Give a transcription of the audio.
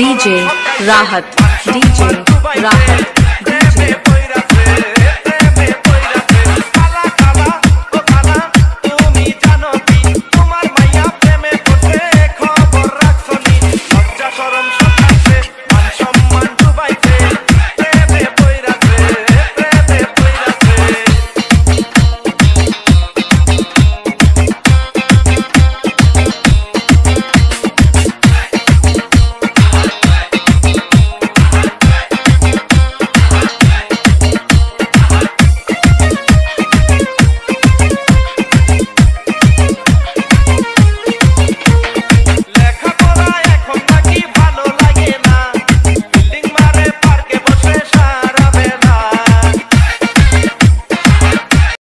DJ राहत DJ राहत।